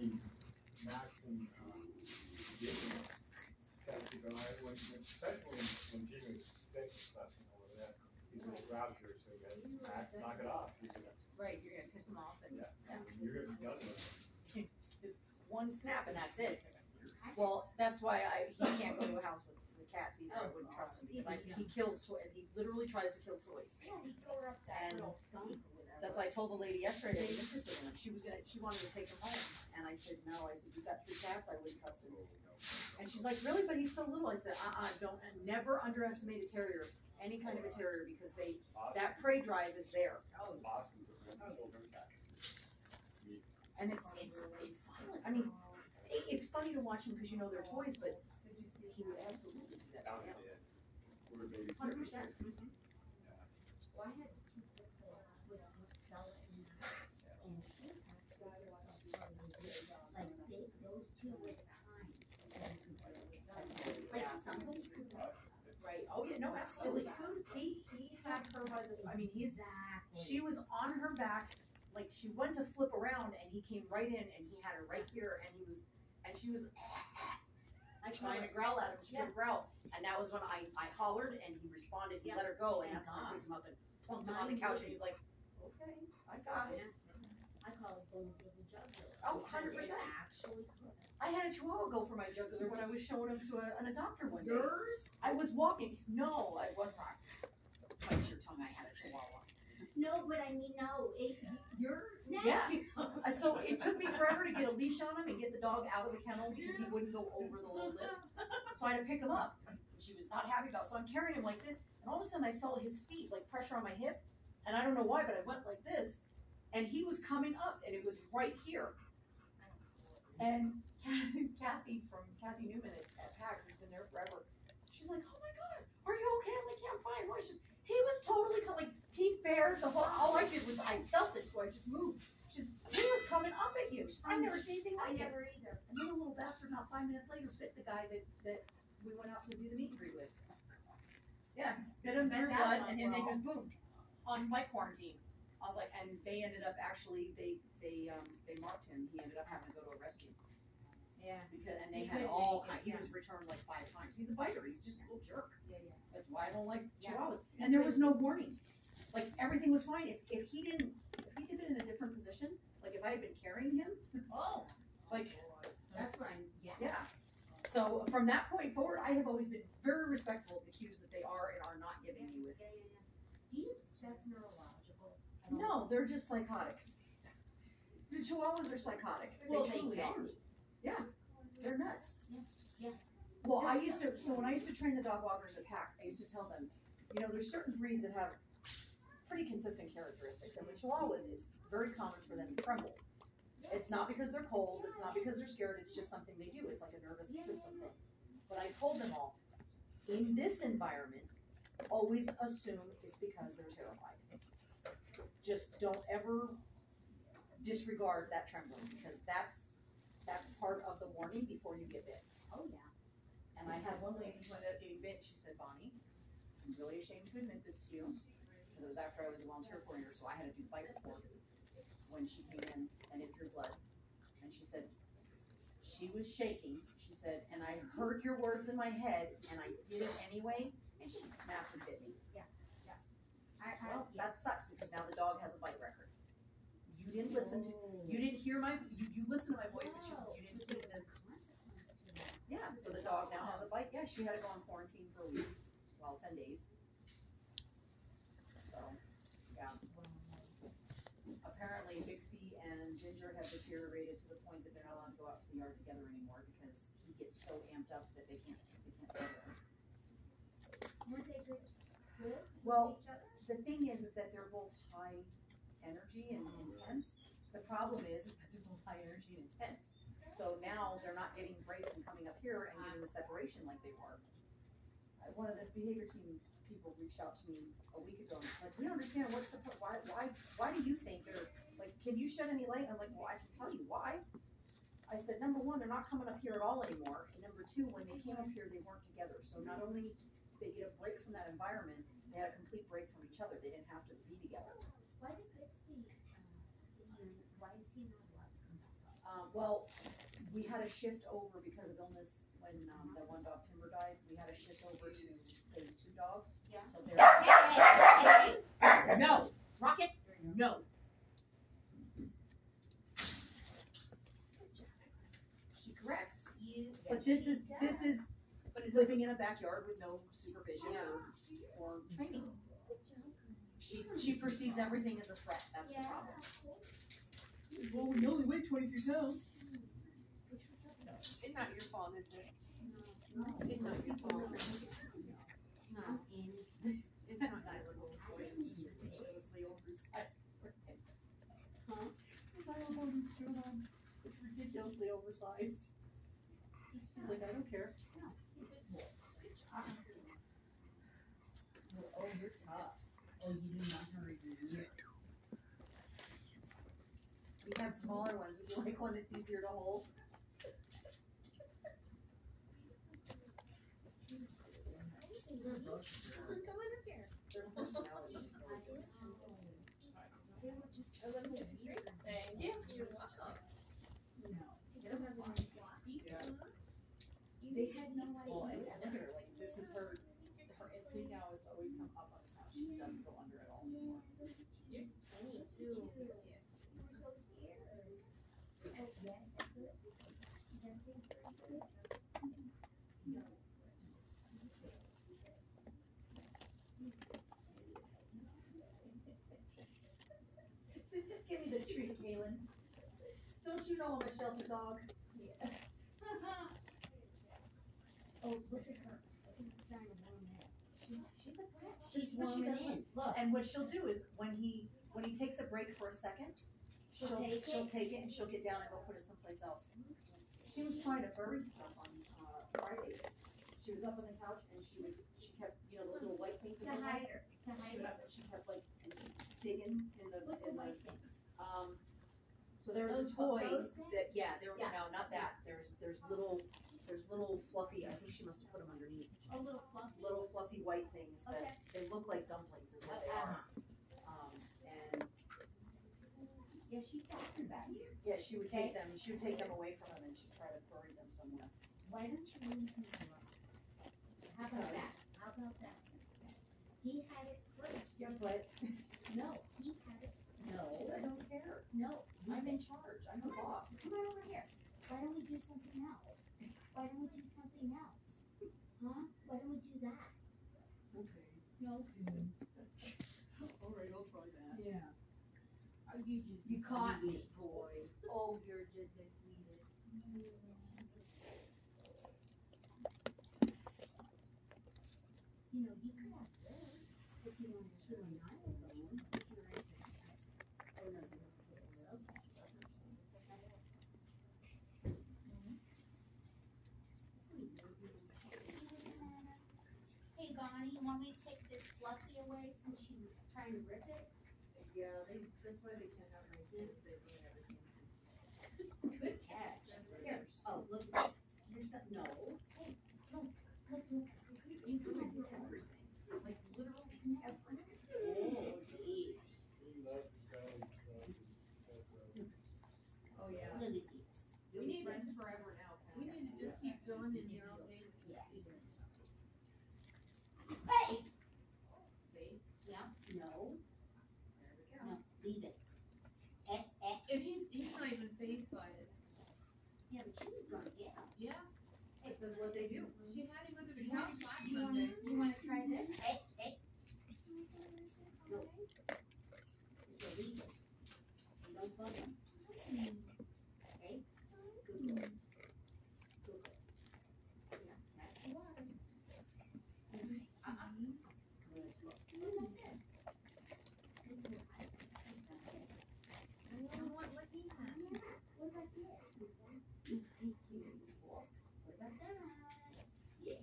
mean, Max and, uh, Jimmy, gotta keep an eye, when, when- especially when, when Jimmy's sick, nothing over there, he's gonna grab you, so you gotta, Max, knock it off, you're gonna, Right, you're gonna piss him off and, yeah, you're gonna be done with it. one snap and that's it. Well, that's why I, he can't go to a house with, with cats either, I wouldn't trust him, because I, he kills toys. he literally tries to kill toys. Yeah, he tore up that And little skunk or whatever. That's why I told the lady yesterday that was interested in him, she was gonna, she wanted to take him home, and I said, no, I said, you got three cats, I wouldn't trust him. And she's like, really, but he's so little, I said, uh-uh, don't, and never underestimate a terrier, any kind of a terrier, because they, that prey drive is there. Boston's a very children cat. And it's, it's, it's violent, I mean, it, it's funny to watch him because you know they're toys, but he would absolutely do that. Down mm-hmm. yeah. at the end. We're babies. Hundred percent. Well, I had two pit bulls with Bella and Max, and she actually was like they, those two were kind. Like Yeah. somebody could. Right, oh yeah, no, absolutely. He, he had her by the, I mean, he's, Exactly. she was on her back, like she went to flip around and he came right in and he had her right here and he was, and she was I trying to growl at him, she couldn't growl. And that was when I, I hollered and he responded, he let her go and that's when I picked him up and plunked him on the couch and he's like, okay, I got it. I call it going to the jugular. Oh, 100%. Actually could. I had a chihuahua go for my jugular when I was showing him to a, an adopter one day. Yours? I was walking, no, I was not. Bite your tongue, I had a chihuahua. No, but I mean, no, it, yours now? Yeah. So it took me forever to get a leash on him and get the dog out of the kennel because he wouldn't go over the little lip. So I had to pick him up, She was not happy about. So I'm carrying him like this, and all of a sudden I felt his feet like pressure on my hip, and I don't know why, but I went like this, and he was coming up, and it was right here. And Kathy from Kathy Newman at, at PACC, who's been there forever, she's like, "Oh my God, are you okay?" I'm like, "Yeah, I'm fine." Why? She's he was totally like teeth bared. The whole all I did was I felt it, so I just moved. She's he was coming up at you. She's, I never seen anything I like it. never either. And then the little bastard, not five minutes later, bit the guy that, that we went out to do the meet and greet with. Yeah, bit him, drew blood, and then they just moved on my quarantine. I was like, and they ended up actually, they, they, um, they marked him, he ended up having to go to a. Yeah. Because, and they He had couldn't all, make it, he yeah. was returned like five times. He's a biter, he's just a little jerk. Yeah, yeah. That's why I don't like Yeah. chihuahuas. And there was no warning. Like, everything was fine. If, if he didn't, if he had been in a different position, like if I had been carrying him, Oh. like, oh, That's what I'm, yeah. yeah. So from that point forward, I have always been very respectful of the cues that they are and are not giving you with. Yeah, yeah, yeah. Do you think that's neurological? at all? No, they're just psychotic. The chihuahuas are psychotic. Well, they truly are. Be. They're nuts. Yeah, yeah. Well, I used to, so when I used to train the dog walkers at PACC, I used to tell them, you know, there's certain breeds that have pretty consistent characteristics, and with chihuahuas, it's very common for them to tremble. It's not because they're cold, it's not because they're scared, it's just something they do, it's like a nervous Yeah, yeah, system yeah. thing. But I told them all, in this environment, always assume it's because they're terrified. Just don't ever disregard that trembling, because that's part of the warning before you get bit. Oh, yeah. And I had one lady who ended up getting bit, she said, Bonnie, I'm really ashamed to admit this to you, because it was after I was a volunteer coordinator, so I had to do bite report when she came in and it drew blood. And she said, she was shaking, she said, and I heard your words in my head, and I did it anyway, and she snapped and bit me. I, I, Well, yeah. that sucks, because now the dog has a bite record. You didn't listen to, you didn't hear my, you, you listened to my voice, but you, you didn't take the Consequence to that. Yeah, so the dog now has a bite. Yeah, she had to go on quarantine for a week, well, ten days. So, yeah. Apparently Bixby and Ginger have deteriorated to the point that they're not allowed to go out to the yard together anymore because he gets so amped up that they can't, they can't stay there. Weren't they good, good Well, each other? the thing is, is that they're both high energy and intense. The problem is, is that they're both high energy and intense. They're not getting breaks and coming up here and getting the separation like they were. One of the behavior team people reached out to me a week ago and was like, we don't understand what's the, why, why, why do you think they're, like, can you shed any light? I'm like, well, I can tell you why. I said, number one, they're not coming up here at all anymore. And number two, when they came up here, they weren't together. So not only they get a break from that environment, they had a complete break from each other. They didn't have to be together. Why did Bixby, even- why is he not allowed to come back up? Um, well, we had a shift over because of illness when, um, that one dog Timber died, we had a shift over to those two dogs. Yeah. So they're, No, Rocket, no. she corrects, You. but this is, this is living in a backyard with no supervision or, or training. She, she perceives everything as a threat, that's the problem. Well, we only weigh twenty-three pounds. It's not your fault, it? No, It's. No, it's just ridiculously oversized. Huh? It's ridiculously oversized. Like, I don't care. Oh, you're tough. Oh, you do not hurry, do you? We have smaller ones, would you like one that's easier to hold? They're both good. Come under here. Their personality. They were just. I let them eat. Thank you. You're welcome. No. They had no idea. under, like, this is her, her instinct now is to always come up on the couch, she doesn't go under at all anymore. You're skinny too. We're so scared. Oh, yes, that's good. Is everything good? No. So just give me the treat, Kaylin. Know I'm a shelter dog? Yeah. Oh, look at her. Look at her trying to warm it. She's, she's a brat. She's She's she warming does in. Look. And what she'll do is when he, when he takes a break for a second, She'll she'll, take she'll it? take it and she'll get down and go put it someplace else. She was trying to bury stuff on, uh, Friday. She was up on the couch and she was, she kept, you know, those little white things. To hide her, to She hide her. she kept like digging in the, What's in the, white things? um, so there was a Those- toy those things? that, yeah, there, Yeah. no, not that. There's, there's little, there's little fluffy, I think she must have put them underneath. A little fluffy. Little fluffy white things that, they look like dumplings is what they are. Um, and Yeah, she's got them back here. Yeah, she would take them, she would take them away from him and she'd try to bury them somewhere. Why don't you leave him alone? How about that? How about that? He had it first. but. No, he had it. No, I don't care. no. I'm in charge, I'm the Come on, boss. come on over here. Why don't we do something else? Why don't we do something else? Huh? Why don't we do that? Okay. No. Alright, I'll try that. Yeah. Are you just? You caught me, boy. Oh, you're just the sweetest. You know, you could have this if you wanted to and I alone. If you're interested. Oh, no, you don't put it else. Hey you want me to take this fluffy away since she's trying to rip it? Yeah, they, that's why they can't have nice things, they ruin everything. Good catch. Here, oh, look at this. Here's some, no. Hey, look, look, look. You can have your own. Like literally everything. Oh, geez. He loves to go, he loves to go. Oh, yeah. Look at these. We need this forever now, We need to just keep John in here all day with Yeah. this. Hey! See? Yeah, no, There we go. no, leave it. Eh, eh. And he's, he's not even phased by it. Yeah, but she was gonna get him. Yeah, This is what they do. she had him under the You want, couch last you wanna, Sunday. you wanna try this? Hey, hey. No. So leave Don't bug him. Okay? Good boy. Good boy. Yeah, that's the one. Uh-uh. Good boy. What about this? Good boy. I don't want what he had. What about this? Thank you. What about that? Yeah.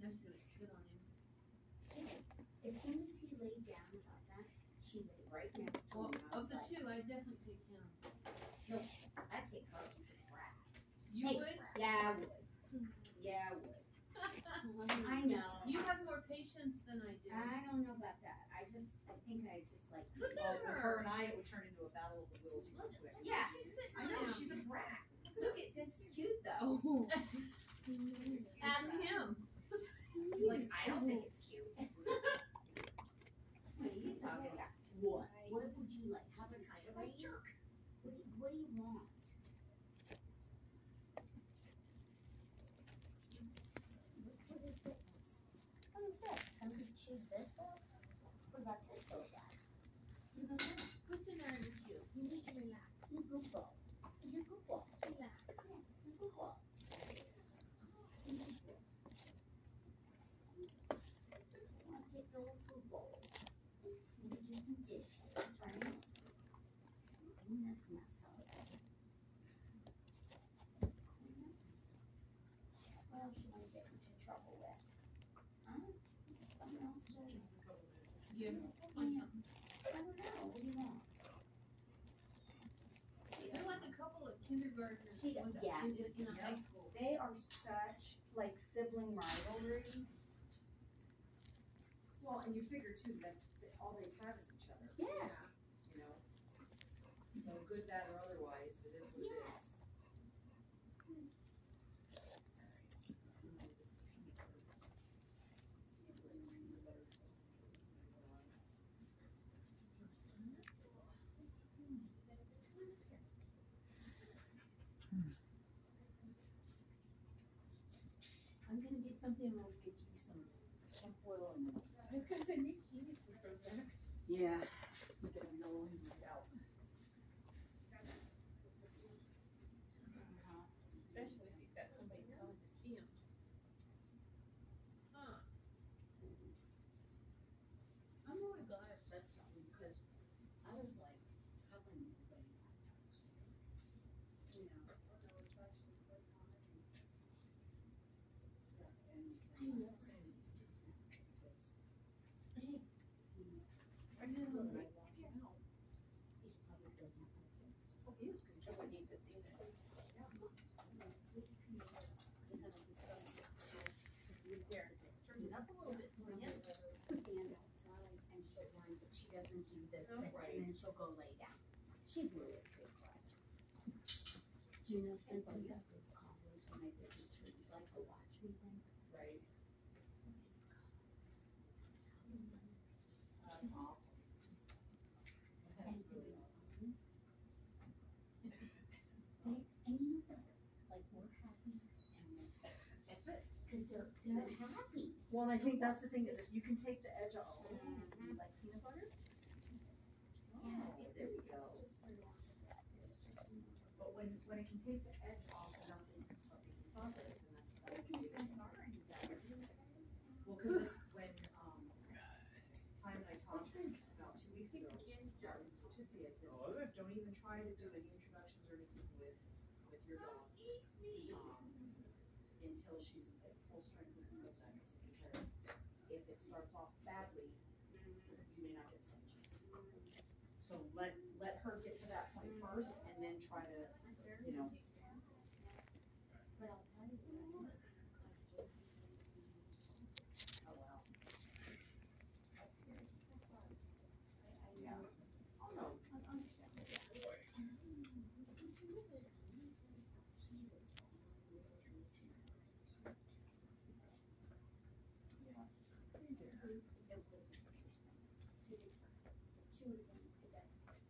Now she's gonna sit on him. As soon as he laid down about that, she lay right next to Well, him. I of was the like, two, I definitely take him. I'd take her to the crap. You Hey, would? Yeah, I would. Yeah, I would. I know. You have more patience than I do. I don't know about that. I I just, I think I just like. Well, oh, with her and I, it would turn into a battle of the wills real Look, quick. yeah, I know, she's a brat. look at, this is cute though. Oh. Ask him. He's like, I don't think it's cute. What are you talking about? What? What would you like, have a kind of a jerk? What do you, what do you want? What, what is this? What is this? Chewed this up? What about this over? You don't know? What's the matter with you? You need to relax. You goofball. You goofball. Relax. You goofball. Wanna take the little food bowl? Maybe do some dishes, right? Clean this mess up. Clean that mess up. What else you wanna get into trouble with? Huh? Something else to do? You I don't know, what do you want? They're like a couple of kindergartners in, yes. high school. They are such like sibling rivalry. Well, and you figure too, that all they have is each other. Yes, You know? So good, bad, or otherwise, it is what it is. yes. I'm gonna get something, I'll get you some hemp oil and. I was gonna say, maybe he needs some Prozac. Yeah. We're gonna know him right out. Especially if he's got somebody coming to see him. Huh. I'm really glad I said something, because I was like, how can anybody not touch this? You know, I know it's actually quite common. Yeah, and. I know. Hey. I know, Look, right? I walk out. He's probably doesn't have access. Oh, he is, because everyone needs to see this. Here, turn it up a little bit for you. Stand outside and she'll run, but she doesn't do this, Oh, and right. then she'll go lay down. She's really good, quiet. Do you know, since I got those collars and I did the tree, like the watch me thing, Right? That's awesome. And to be honest, they, and you know like, we're happy and That's it. cause they're, they're happy. Well, and I think that's the thing, is if you can take the edge off, like peanut butter, Yeah, there we go. but when, when it can take the edge off the. Well, cause it's when, um, Time and I talked about two weeks ago, um, Tootsie, said, Oh, don't even try to do any introductions or anything with, with your dog. Um, until she's at full strength with I said, because if it starts off badly, So let, let her get to that point first and then try to, you know, But I'll tell you what, I think oh well. that's very, that's why I was, I, I Yeah. know. Oh, no, I understand that. And I don't know, but if you look at her, let me tell you something, she is a little bit- Yeah. It would have been nice thing to do for her. She would have been the best, but,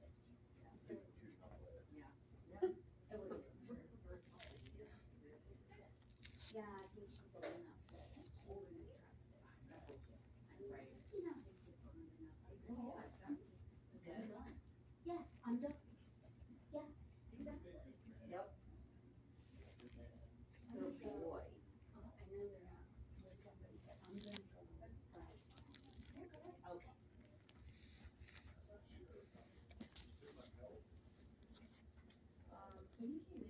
you know, it would have been very, very fun. Yeah, I think she's old enough that old interested. Right. You know, he's different enough. Oh, guess. exactly. I'm. Yeah, I'm done. Yeah, exactly. Yep. Good boy. I know they're not with somebody, but I'm gonna go right. Okay. Um, so he came in,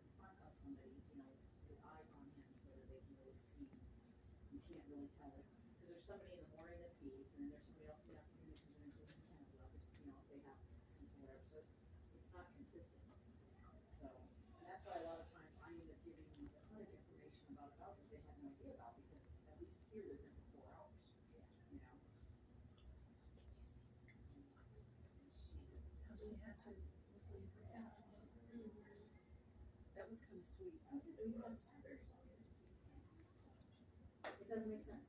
somebody, you know, with eyes on him so that they can really see. You can't really tell it, cause there's somebody in the morning that feeds, and then there's somebody else in the afternoon that comes in and cleans the kennels up, you know, if they have, whatever, so it's not consistent. So, and that's why a lot of times I end up giving them the clinic information about a dog that they have no idea about, because at least here they're there for four hours, Yeah. you know? How she has her, was leaving her out. That was kinda sweet. That was very sweet. It doesn't make sense.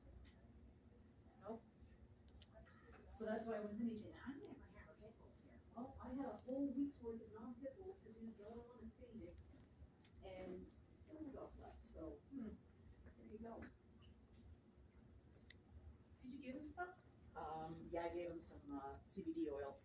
Nope. So that's why when Cindy said, I'm never have a pit bulls here. Well, I had a whole week's worth of non-pit bulls, cause he was the only one in Phoenix, and still no dogs left, so, hmm, there you go. Did you give him stuff? Um, yeah, I gave him some, uh, CBD oil.